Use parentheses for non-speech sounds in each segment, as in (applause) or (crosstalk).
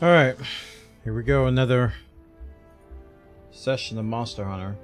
Alright, here we go. Another session of Monster Hunter.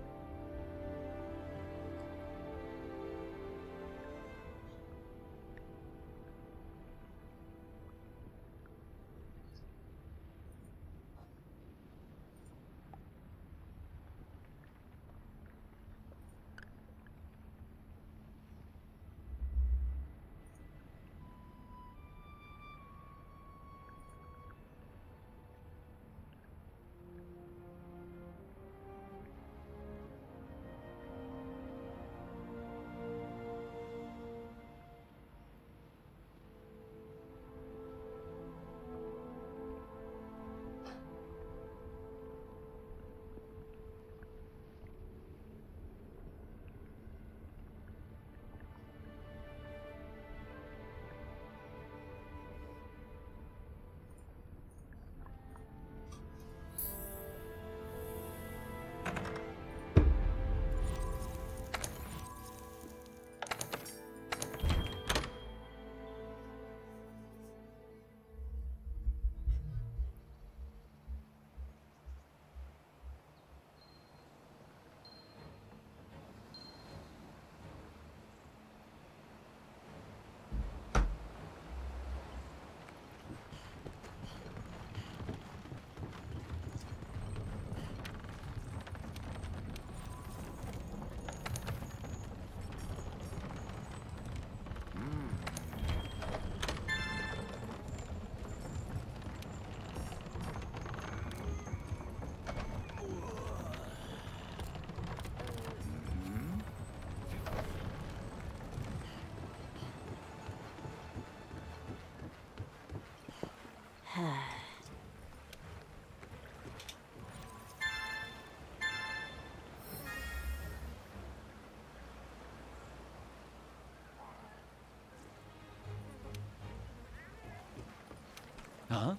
Huh?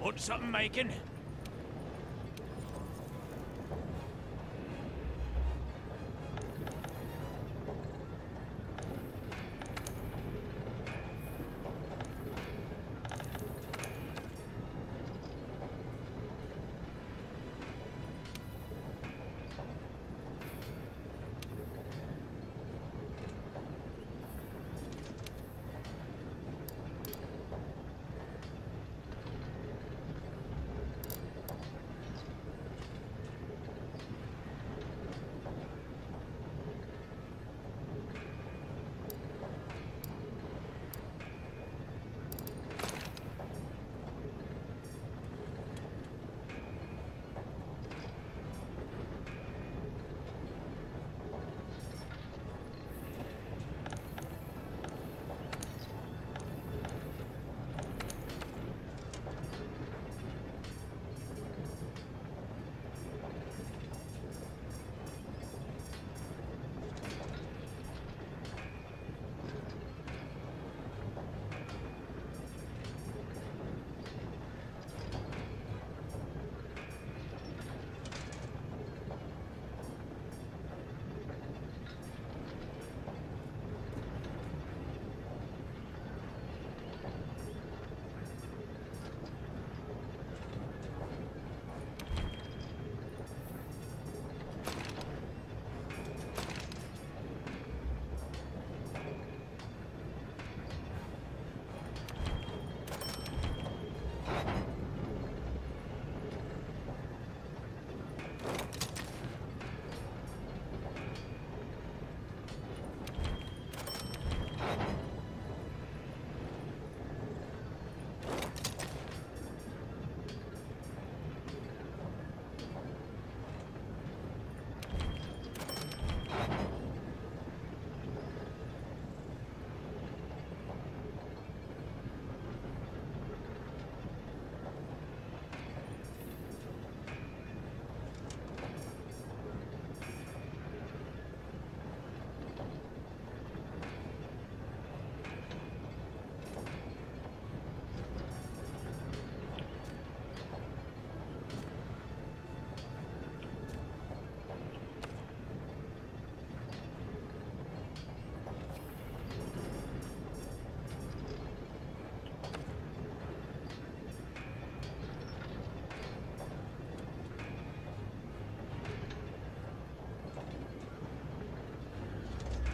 Want something making?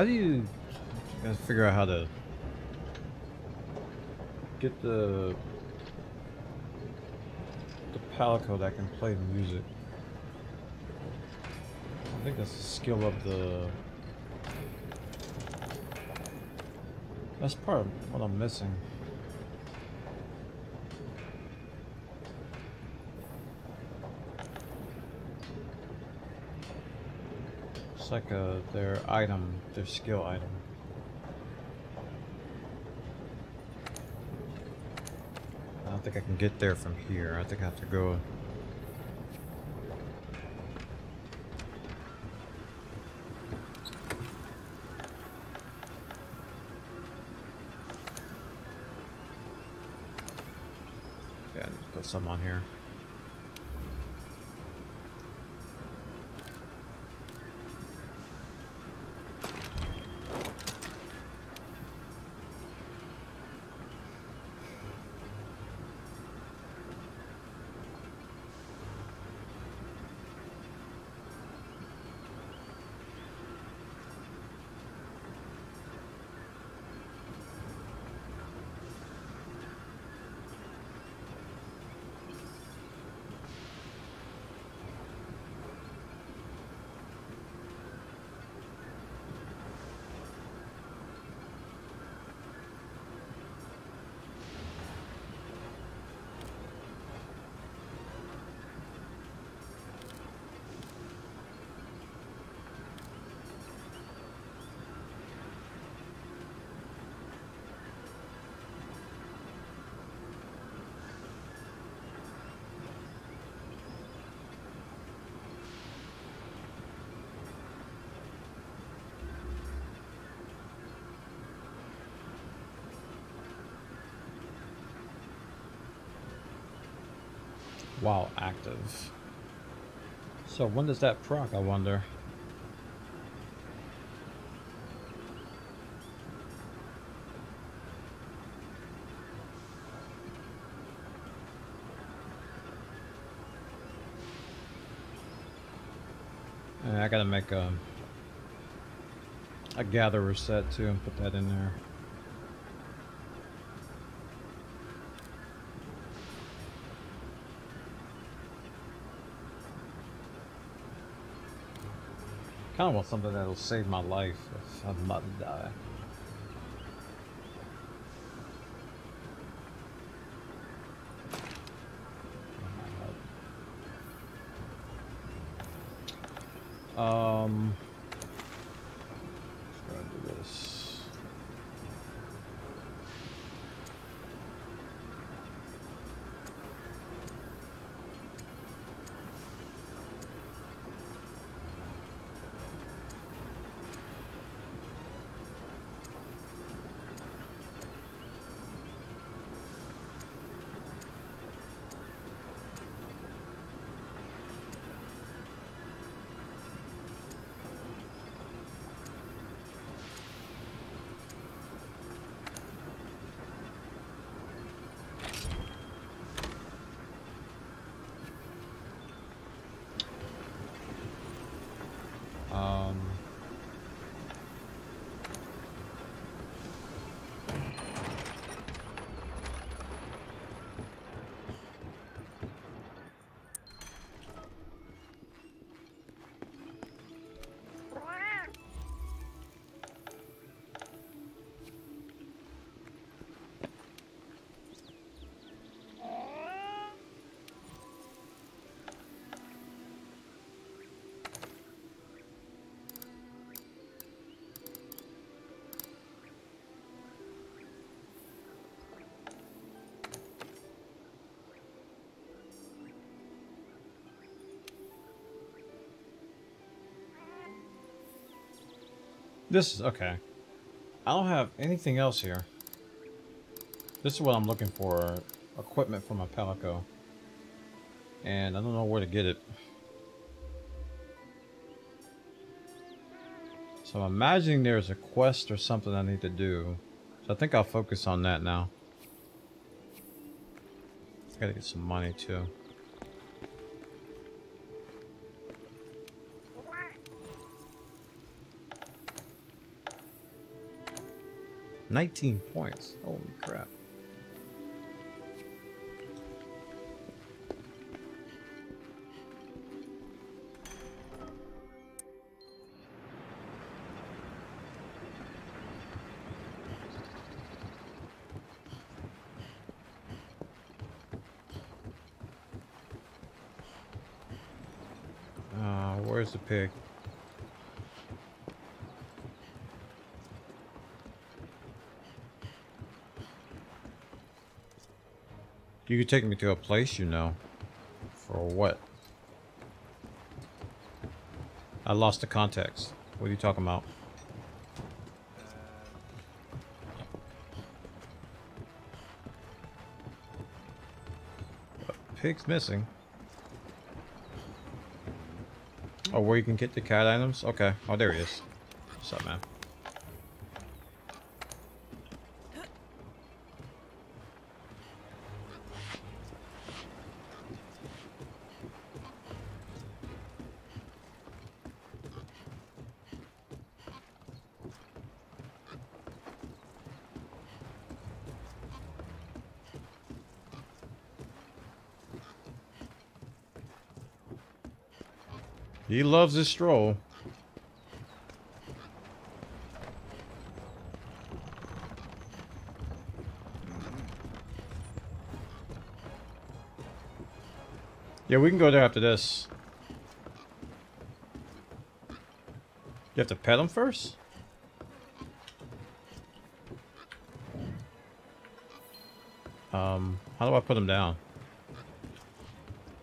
how do you guys figure out how to get the the palico that can play the music? I think that's the skill of the. That's part of what I'm missing. It's like a, their item, their skill item. I don't think I can get there from here. I think I have to go. Some on here. While active. So when does that proc, I wonder? I gotta make a, a gatherer set too and put that in there. Kind of want something that'll save my life if I'm about to die. This is okay. I don't have anything else here. This is what I'm looking for. Equipment for my Palico. And I don't know where to get it. So I'm imagining there's a quest or something I need to do. So I think I'll focus on that now. I Gotta get some money too. Nineteen points. Holy crap. Uh, where's the pig? You could take me to a place you know. For what? I lost the context. What are you talking about? Pig's missing. Oh, where you can get the cat items? Okay. Oh, there he is. What's up, man? He loves his stroll. Yeah, we can go there after this. You have to pet him first? Um, how do I put him down?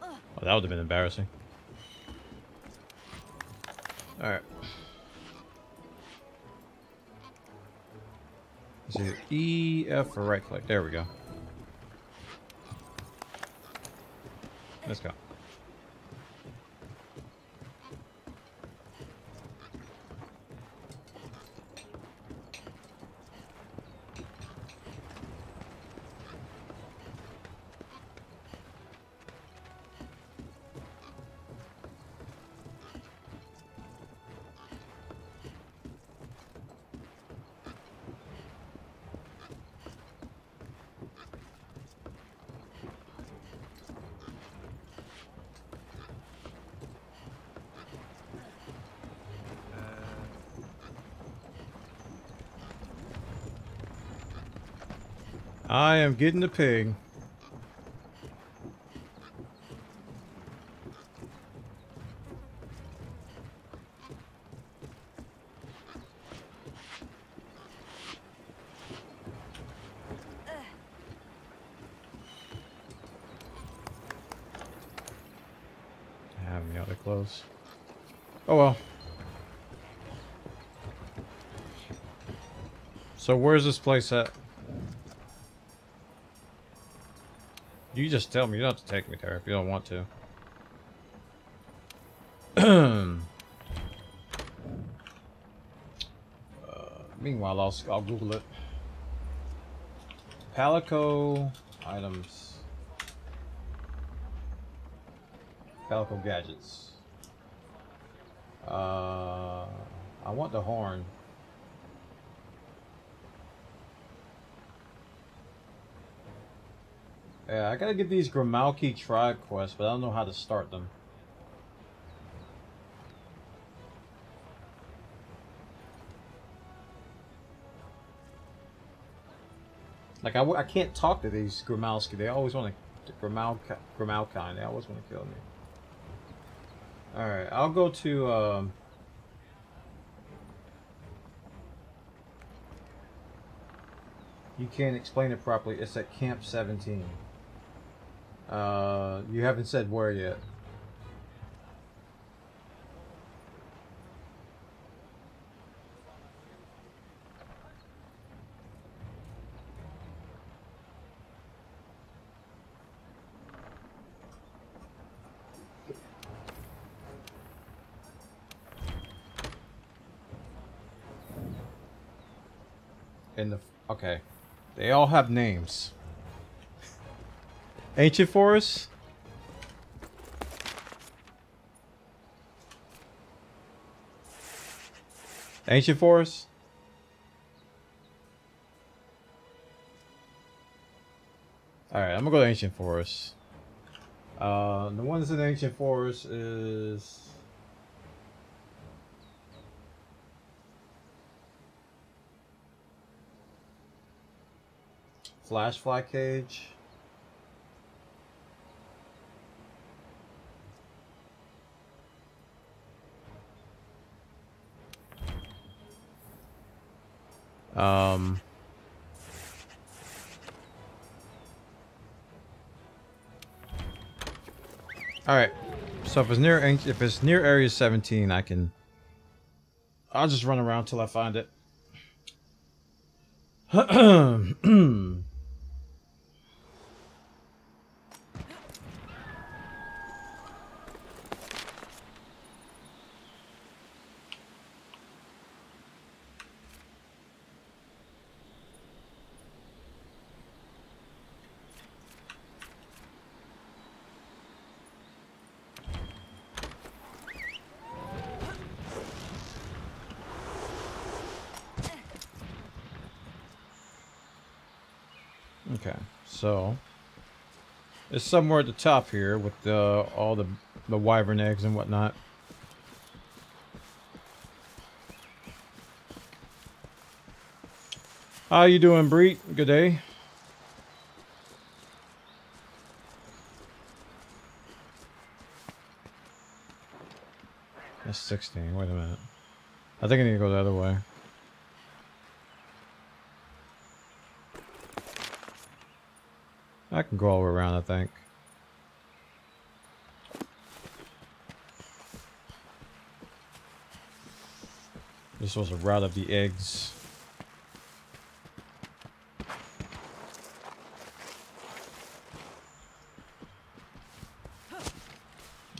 Oh, that would have been embarrassing. Is it E, F, or right click? There we go. Let's go. getting the pig. Oh well. So where's this place at? You just tell me. You don't have to take me there if you don't want to. (clears throat) uh, meanwhile, I'll, I'll Google it. Palico items. Palico gadgets. Uh, I want the horn. Yeah, I gotta get these Grimalki tribe quests, but I don't know how to start them. Like, I w I can't talk to these Grimalski. They always want to... Grimalki, Grimalkyne. They always want to kill me. Alright, I'll go to... Um, you can't explain it properly. It's at Camp 17. Uh, you haven't said where yet. In the okay, they all have names. Ancient Forest? Ancient Forest? Alright, I'm gonna go to Ancient Forest. Uh, the ones in Ancient Forest is... Flashfly Cage. Um, all right. So if it's near if it's near area 17, I can. I'll just run around till I find it. (clears throat) (clears throat) Okay, so it's somewhere at the top here with the, all the the wyvern eggs and whatnot. How you doing, Breet? Good day. That's 16. Wait a minute. I think I need to go the other way. I can go all the way around, I think. This was a route of the eggs.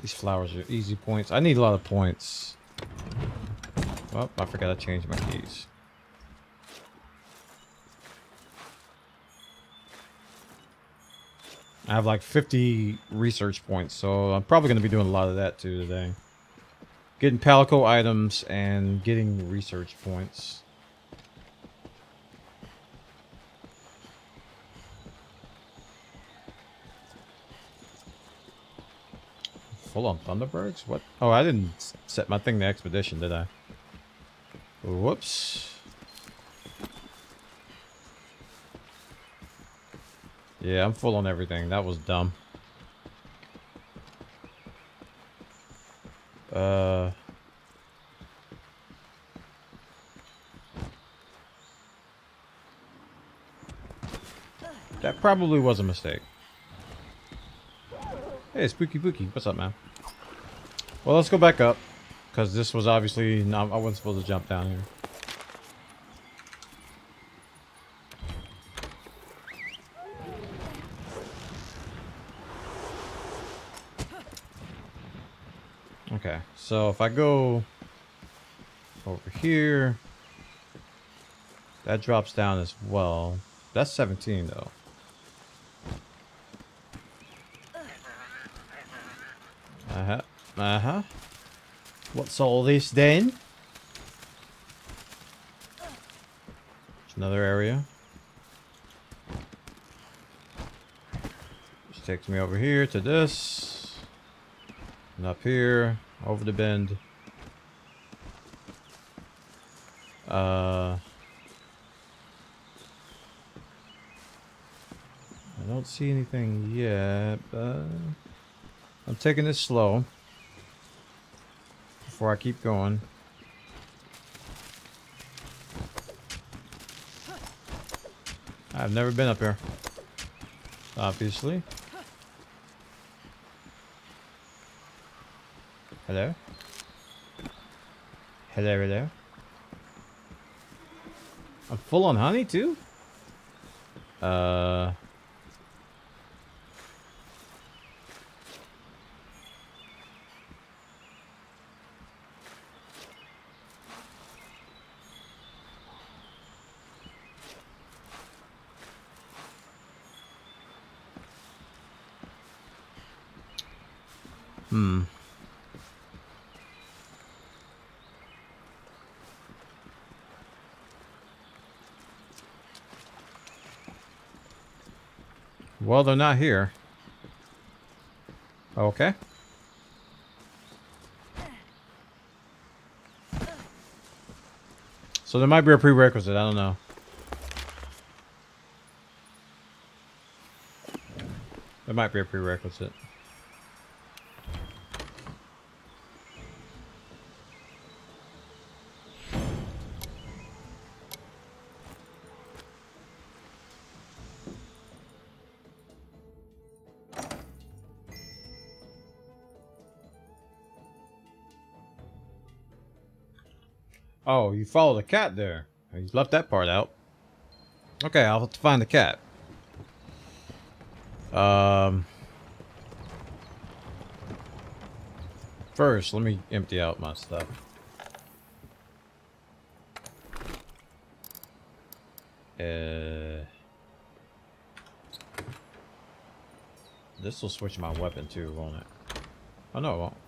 These flowers are easy points. I need a lot of points. Oh, I forgot to change my keys. I have like 50 research points, so I'm probably going to be doing a lot of that too today. Getting Palico items and getting research points. Full on Thunderbugs? What? Oh, I didn't set my thing to expedition, did I? Whoops. Yeah, I'm full on everything. That was dumb. Uh... That probably was a mistake. Hey, Spooky Pookie. What's up, man? Well, let's go back up. Because this was obviously... Not, I wasn't supposed to jump down here. Okay, so if I go over here, that drops down as well. That's 17 though. Uh-huh. Uh-huh. What's all this then? Another area. Which takes me over here to this. And up here, over the bend. Uh... I don't see anything yet, but... I'm taking this slow. Before I keep going. I've never been up here. Obviously. Hello? Hello, hello? I'm full on honey too? Uh... Hmm. Well, they're not here. Okay. So there might be a prerequisite, I don't know. There might be a prerequisite. Oh, you follow the cat there. You left that part out. Okay, I'll have to find the cat. Um... First, let me empty out my stuff. Uh... This will switch my weapon too, won't it? Oh no, it won't.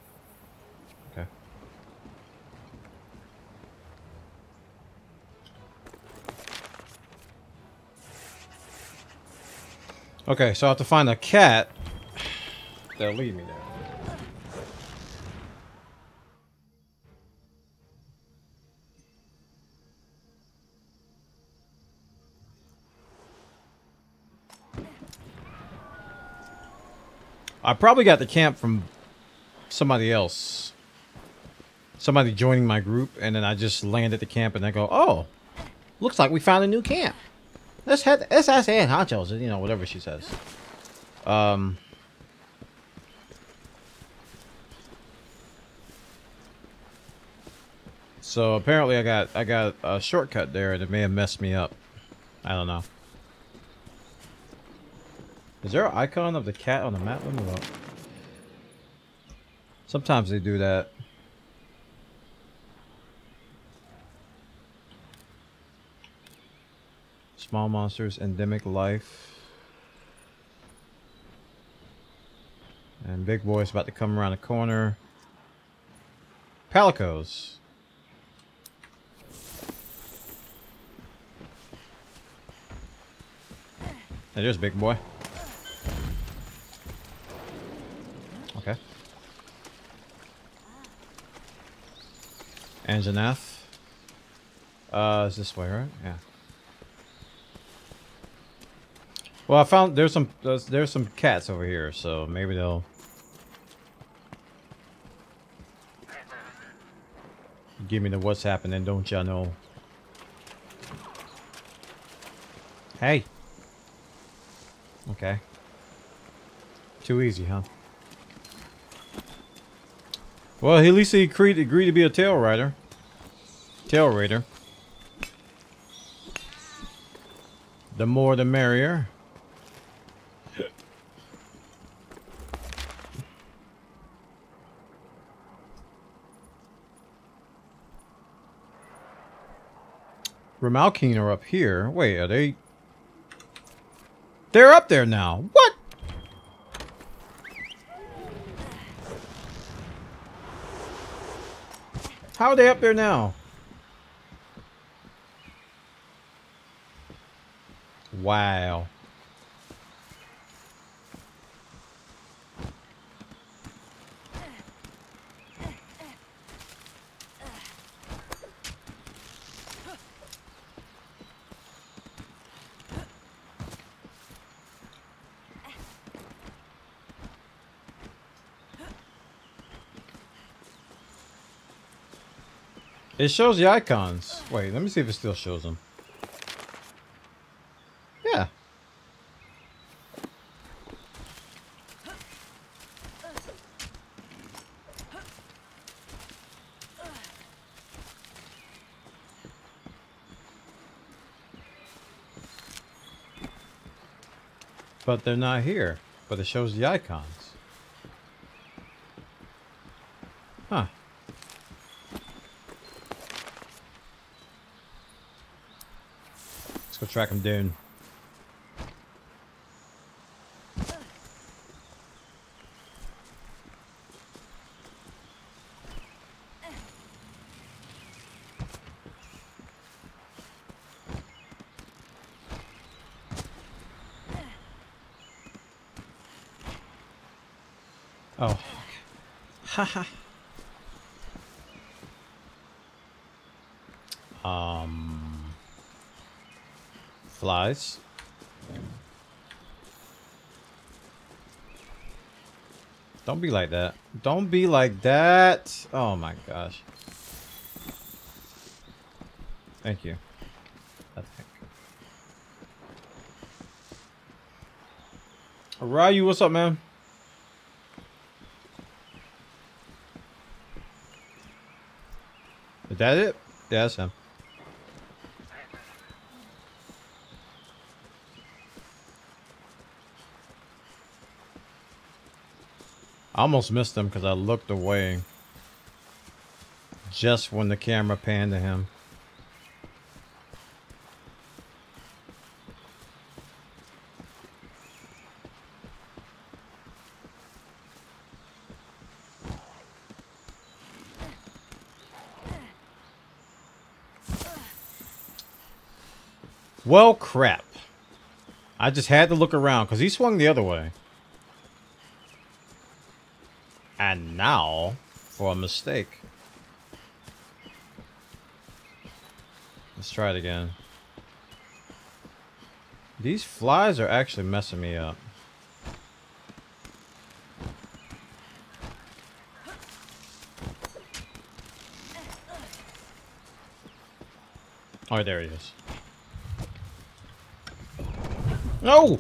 Okay, so I have to find a cat that'll lead me there. I probably got the camp from somebody else. Somebody joining my group, and then I just land at the camp and I go, oh, looks like we found a new camp. Let's head. Let's ask Aunt Honchos. You know, whatever she says. Um. So apparently, I got I got a shortcut there, and it may have messed me up. I don't know. Is there an icon of the cat on the map? Let me look. Sometimes they do that. Small monsters, endemic life. And big boy's about to come around the corner. Palicos. There's big boy. Okay. Anjanath. Uh, is this way, right? Yeah. Well, I found there's some there's, there's some cats over here, so maybe they'll give me the what's happening, don't y'all know? Hey. Okay. Too easy, huh? Well, he at least he agreed, agreed to be a tail rider. Tail raider. The more the merrier. Grimalkyne are up here. Wait, are they... They're up there now. What? How are they up there now? Wow. It shows the icons. Wait, let me see if it still shows them. Yeah. But they're not here. But it shows the icons. Huh. Let's go track him down. Oh. Haha. um. Flies. Don't be like that. Don't be like that. Oh my gosh. Thank you. I think. Ryu, what's up, man? Is that it? Yeah, that's him. I almost missed him because I looked away just when the camera panned to him. Well, crap. I just had to look around because he swung the other way. And now for a mistake. Let's try it again. These flies are actually messing me up. Oh, there he is. No!